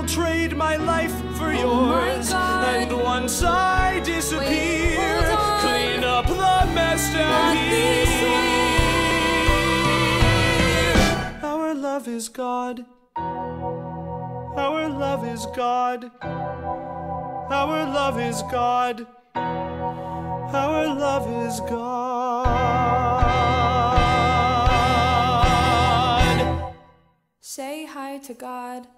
I'll trade my life for Oh yours. And once I disappear, Wait, on. clean up the mess down here. Our love is God. Our love is God. Our love is God. Our love is God. Say hi to God.